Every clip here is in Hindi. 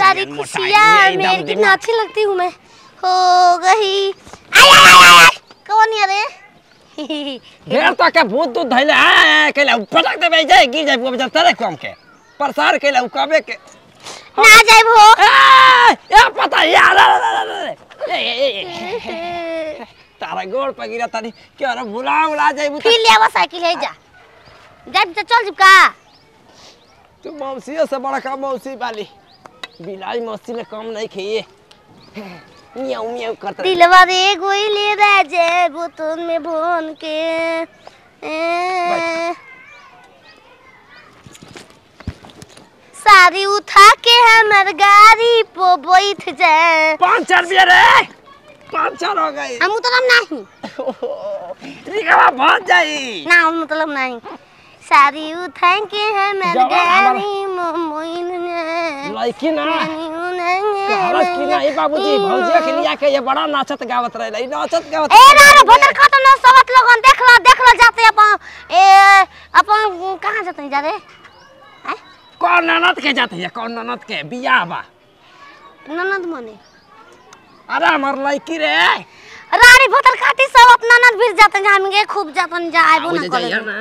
सारी खुशियाँ है, मेरी कितना अच्छी लगती हूँ मैं। हो गई। कौन है रे? ढेर तक के भूत दूध धैले है केला पटक दे बे जाए गिर जाए वो बजा तेरे कम के। प्रसार केला कबे के। ना जाए भो ए या पता यार ए ए तारा गोड़ पे गिरा तानी के अरे भुला उला जाइबू फिर ले आवा साइकिल है जा। जा जा चल जिबका तू मौसी से बड़ा का मौसी वाली। बिलाई मौसी ने कम नहीं खइए मियाऊ मियाऊ करता दिलवा रे गोई ले राजे बोतल में भोन के। सारी उठा के हमर गाड़ी पो बैठ जाए पाँच चार बिया रे। पाँच चार हो गई। हम मतलब नहीं। रिकवा भाग जाई। ना हम मतलब नहीं। सारी उठा के हमर गाड़ी मोइन लड़की ना? कहलस कि नहीं बाबूजी भौजिया के लिया के ये बड़ा नाचत गावत रहे नाचत गावत ए रारो भोटर खत न सबत लोगन देख लो देख लो जाते अपन। ए अपन कहाँ जाते जा रे हैं? कौन ननद के जाते है? कौन ननद के? बियाह बा। ननद मने? अरे हमार लड़की रे। रानी भोटर खाती सब अपना ननद भी जाते हैं हम के खूब जातन जाए वो ना जे करे ना।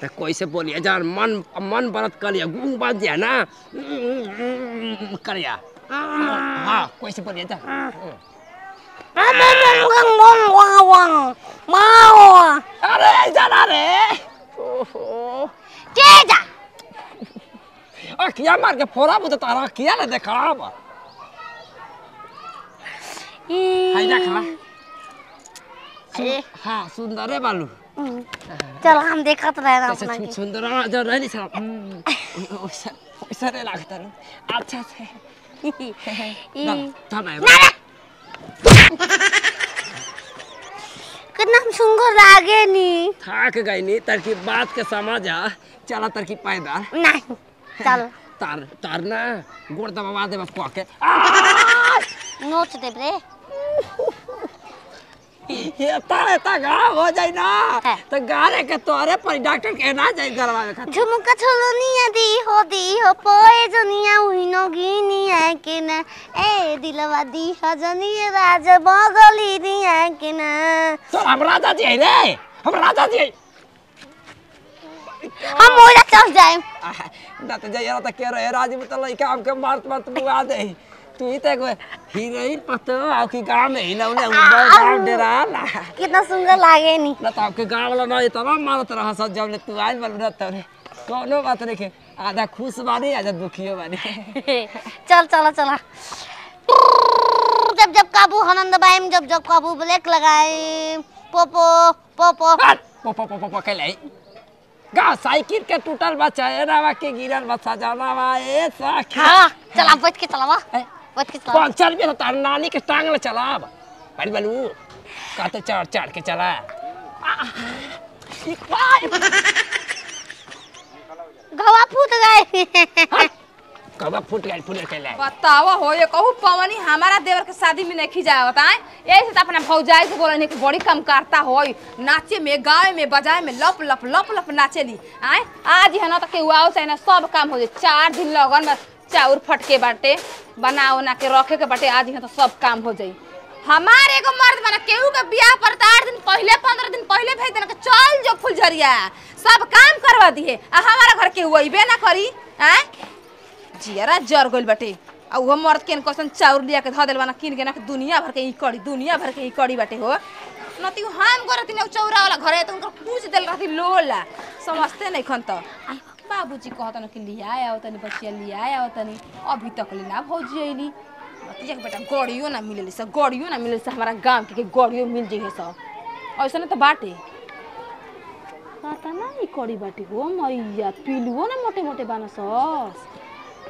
तो कैसे बोलिए जान मन मन बरत करिया गुंग बाज दिया ना करिया हाँ कैसे बोलिए जा अरे जाना रे ओहो के जा आ किया मार के फोड़ा बुझे तारा किया ना देखा अब हाय ना खला ए, हाँ सुंदर है बालू चल हम देखत रहे ना कैसे अपना सु- के सुंदर जो रहनी सब वैसा वैसा रे लागता रे अच्छा से ई, ना ना ना। कितना सुंदर लागे नी। थक गई नी तरकी बात के समझ आ। चला तरकी पैदल। नहीं चल। तार तार ना गोड़ दबा देबे कह के नोच दे रे। ये तारे ता गाँव हो जाई ना। तो गारे के तोरे पर डॉक्टर के ना जाई करवावे खातिर। झुमका छोलनिया दी हो दी हो पोए जनिया उहिनो गिनिया के ना ए दिलवा दी हो जनिया राज बगली दिया के ना तो हम राजा जी है रे हम राजा जी हम मोजा चल जाए। ना तो जाए जाइए तो के रहे राज़ी में तो लइका हमके मारत मारत बुआ दे। तू ही तक हीरोइन पतो आउ की गाँव में ही हिलौले उबर गाँव डेरा ला कितना सुंदर लागे नी ना तो आपके गाँव वाला ना इतना मारत रहा सब जब ले तू आज बल रहत रे कोनो बात नहीं के आधा खुश बानी आधा दुखियो बानी चल चला चला जब जब काबू हनंद बाइम जब जब काबू ब्लैक लगाए पोपो पोपो हट, पो पो पो पो पो के ले गा साइकिल के टूटल बच्चा ए रावा के गिरल बच्चा जाना बा ए साखी हाँ चला बैठ के चलावा पंचर तो नानी के टांग में चला बड़ी बलू कहते चढ़ चढ़ के चला। घवा फूट गए कबा फूट गई फूट के ले बतावा हो ये कहू पवनी हमारा देवर के शादी में नहीं जाए बताए यही से तो अपना भौजाई से बोले कि बड़ी कम करता हो नाचे में गावे में बजाए में लप लप लप लप नाचेली आए आज है ना तो केहू आओ चाहे ना सब काम हो जाए चार दिन लगन में चाउर फटके बाटे बना उना के रखे के बाटे, आज है तो सब काम हो जाई। हमारे एगो मर्द बना केहू के बियाह पर आठ दिन पहले, पंद्रह दिन पहले भेज देना कि चल जो फुलझरिया। सब काम करवा दिए आ हमारा घर केहू अइबे ना करी आए जियरा जर गइल बाटे। आ उहो मर्द के कसन, चाउर लिया के धऽ देल किन के ना दुनिया भर के ई कड़ी, दुनिया भर के ई कड़ी बाटे हो। नती हम करती चौरा वाला घरे, त उनकर पूछ देल रहती लोला। समझते नहीं खन त बाबूजी कहतन कि लिया आओ तनी बच्चिया लिया आओ तनी अभी तक ले ना भौजी अइली भतीजा के बेटा गड़ियो ना मिलेली सब गड़ियो ना सब हमारा गाँव के, के गड़ियो मिल जइहे सब। ऐसा तो बाटे। पता ना ई कड़ी बाटे हो मैया पिलुओ ना मोटे मोटे बाना सस।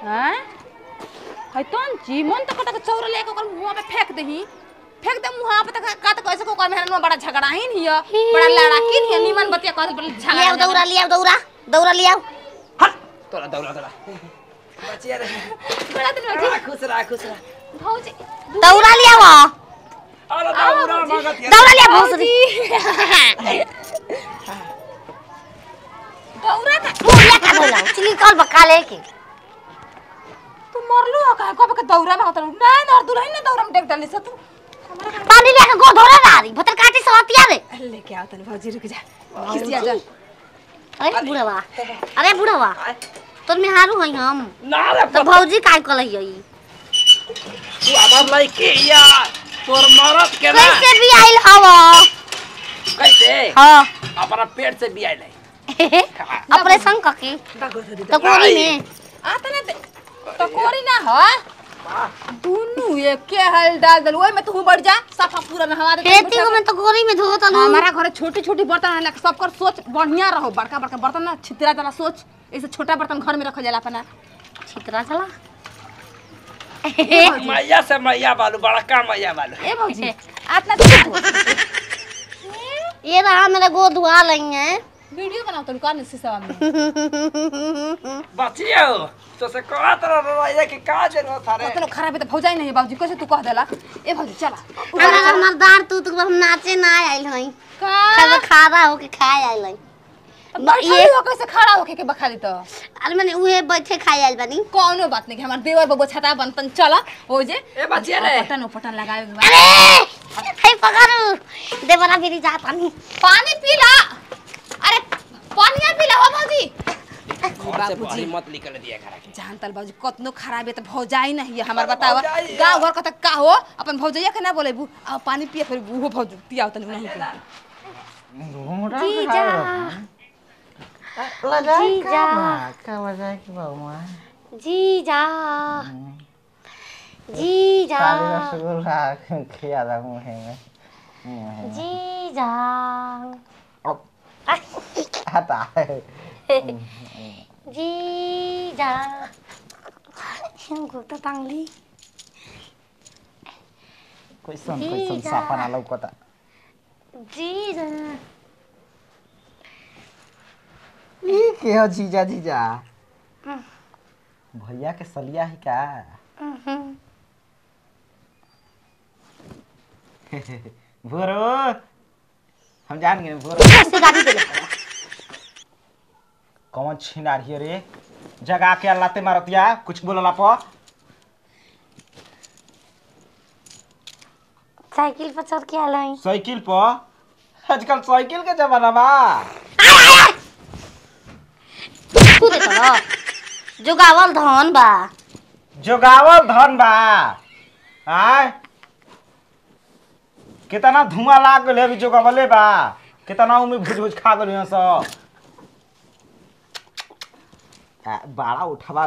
हैं है तन जी मन तो कटा के चौरा लेके ओकर मुँह पे फेंक देही। फेंक दे मुँह पे तक का तो कैसे को कर मेहनत में बड़ा झगड़ा ही नहीं है बड़ा लड़ाकी नहीं है नीमन बतिया आओ झगड़ा दौड़ा ले आओ दौड़ा दौड़ा ले आओ हट तोरा दौड़ा दौड़ा। बचिया रे। बड़ा दिन में खुश रहा खुश रहा। भौजी दौड़ा ले आओ अरे दौड़ा मगत दौड़ा ले आओ भोसड़ी गौरा का मुँह का दौड़ा? चिली कल बका लेके तू मरलू हो का कब के दौरा में होतल ना ना दुल्हन ना दौरा में देख डाली से तू? पानी लेके गो धोरे रारी भतर काटी से रे लेके आओ तनी भौजी रुक जा। खिसिया जा। अरे बुढ़वा। अरे बुढ़वा। तोर में हारू हई हम। ना रे तो भौजी काय कलई हई? तू हमार लड़की यार। तोर मरद के ना कैसे भी आइल हवा? कैसे? हाँ। अपना पेट से भी आइले ऑपरेशन करके बागो दे तो कोरी में। आता ना तो कोरी ना हो। दुनु एके हल डाल दल। ओय में तू बढ़ जा। सफ़ा पूरा हवा दे। खेती को में तो गोरी में धोत हमारा घरे छोटी छोटी बर्तन है सबकर सोच। बढ़िया रहो। बड़का बड़का बर्तन ना। छितरा जला सोच। ऐसे छोटा बर्तन घर में रखल जाला अपना। छितरा चला मैया से मैया बालू बड़का मैया बालू। ए भौजी आतना हो ये रहा मेरा गो धुआ लई है वीडियो बनाओ तो दुकान से सब में बचियो तो से कहा तरह रोइए कि का ज़रूरत था रे मतलब खराब है तो भौजाई नहीं है बाबूजी कैसे तू कह देला। ए भौजी चला। हमारा दार तू तू हम नाचे ना आइल हई। का? खारा होके खाए आइल हई। ये कैसे खड़ा होके के बखाली तो? अरे मैंने उहे बैठे खाए आइल बानी। कोनो बात नहीं हमार देवर बबो छता बनतन चला हो जे ए बचिया रे। पटन पटन लगावे के बाद अरे हे पकड़। देवरा फिरी जा पानी। पानी पीला? अरे पानी पीला हो भौजी बाबूजी। मत निकल दिया करा के। जान तल बाबूजी कतनो खराब है तो भौजाई नहीं है हमार बतावा गाँव घर का का हो? अपन भौजैया के ना बोले बू आ पानी पिए फिर वो भौज पियाओ तनी नहीं 지자 가와사키 마마 지자 지자 다리가 수그라 그야다 무행해 지자 어 하다 지자 한국도 방리 꿀선 꿀선 사파나 로코다 지자 के हो जीजा? जीजा भैया के सलिया है का भोरो हम जान गए भोरो। कौन छिना रही रे? जगा के लाते मारतिया कुछ बोलला प। साइकिल पर चढ़ के आल हई साइकिल प? आजकल साइकिल के जमाना बा। तू दे जोगावल धन बा। जोगावल धन बा। आय। कितना धुआँ लाग गले अभी जोगावले बा। कितना उमे भुज भुज खा गल यहाँ सब। बड़ा उठवा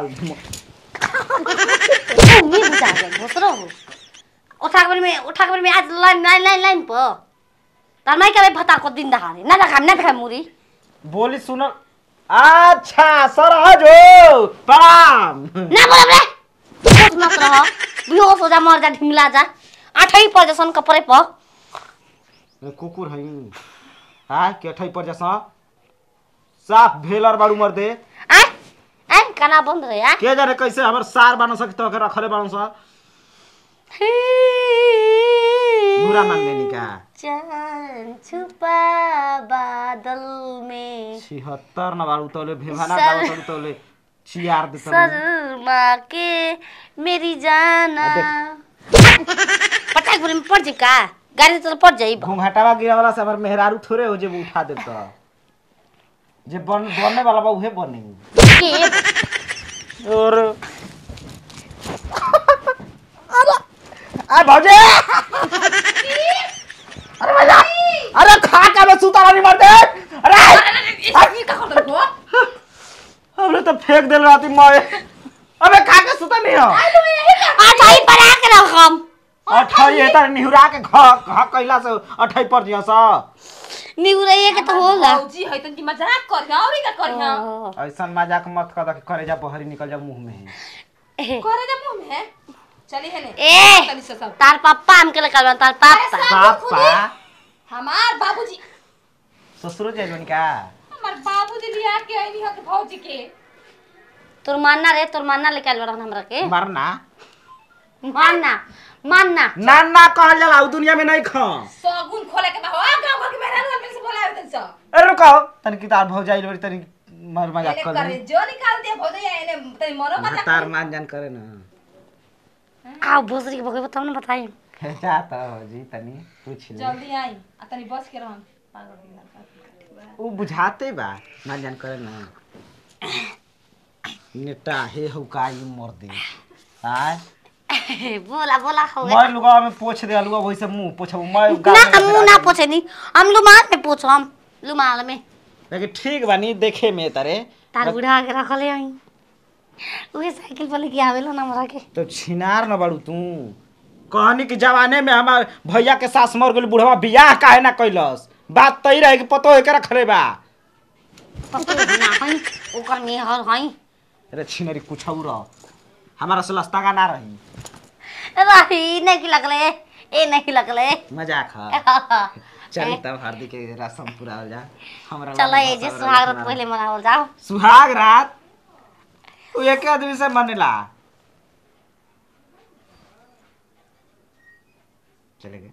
बुझा गए घोसरो हो। उठा में उठा में आज लाइन लाइन लाइन लाइन पर। तार माई के भता को दिन दहाड़े ना देखा ना देखा मुरी। बोली सुनल अच्छा सरहज हो प्रणाम ना बोले बे होश मत रह। बेहोश हो जा मर जा ढिमला जा। आठई पर जसन कपड़े पर ए, कुकुर है हाँ के ठई पर साफ़ भेलर बाड़ू मर दे। आ आ काना बंद रे आ के जाने कैसे हमर सार बन सके तो रखले बन सा बुरा मान लेनी का चाँद छुपा बादल में। छिहत्तर न बार उतौले भेवाना सर- गाव तौले तौले चियार दे शर्मा के मेरी जाना। अब पटाख में पड़ का गाड़ी तो पड़ जाई। घूंघाटावा गिरा वाला से हमर मेहरारू थोड़े हो जे उठा दे तो जे बन बनने वाला बा उहे बने और आ भौजे अरे भैया अरे खा के मैं सुता नहीं मर दे अरे! ये का कर हो हमने तो फेंक देल राती माए अबे खा के सुता नहीं हो? आठाई पर आ के रख हम। अठाई तर निहुरा के घ घ कैला से अठाई पर दिया सा। निउरैये के तो होला। भौजी है तन की मज़ाक कर और का कर ऐसा मज़ाक मत कर कि करे जा बहरी निकल जा मुँह में। करे जा मुँह में? चली है ने? ए तनी से सब। तार पापा हमके लेकर तार पापा। पापा? हमार बाबूजी ससुरो जाइल का हमार बाबूजी लिया के आईनी हो भौजी के। तोर मानना रे तोर मानना लेके आइल बड़ा हमरा के। मरना मानना मानना। ना ना कहल जाला उ दुनिया में नहीं खा सगुन खोले के बा। हो गाँव घर के मेहरान मिल से बोलावे तन से अरे रुको। तन की तार भौ जाइल तनी मर मज़ाक कर करे ले जो निकाल दे भौजी एने तनी मरो मज़ाक तार मान जान करे ना। आओ भोसरी के बगे बताओ ना बताई। जा त जी तनी पूछ ले। जल्दी आई आ तनी बच के रहम उ बुझाते बा। ना जान करे ना। नेटा हे हौ का ई मर दे। आय। बोला बोला हो गया। मैं लुगा में पोछ दे अलुआ वैसे मुँह पोछब मैं ना मुँह ना पोछे नी हम रुमाल में पोछो हम रुमाल में। लेकिन ठीक बानी देखे में तरे। तार बुढ़ा के रखले हई। उहे साइकिल पर लेके आवेला ना हमरा के। तो छिनार न बड़ू तू। कहनी कि जवाने में हमार भैया के सास मर गेल बुढ़वा बियाह काहे ना कैलस बात तई रहे कि पतो है के रखले बा। पतो ना हई ओकर में हर हई। अरे छिनरी कुछ रह हमारा से लस्ता का ना रही। रही नहीं लगले ए नहीं लगले। मज़ाक है। चल तब हार्दिक के रस्म पूरा हो जा। हमरा चलो ये जे सुहाग रात पहले मनावल जाओ। सुहाग रात? वो एक आदमी से मनेला चले गए।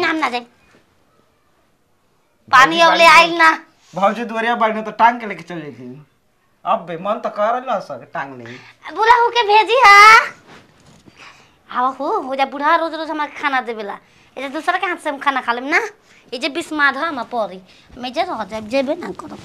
नाम ना जाए पानी अबले आइल ना। भौजी दुआरिया बाड़ने तो टांग के लेके चल जाती अब बे मन तो कर ना सर टांग नहीं बुढ़ाऊ के भेजी हा? हाँ हो हो जा बुढ़ा रोज रोज हमारे खाना देवेला ये जे दूसरा के हाथ से हम खाना खा लेम ना ये जे बिस्माद हम परी मैं जे रह जाब जेबे ना करो।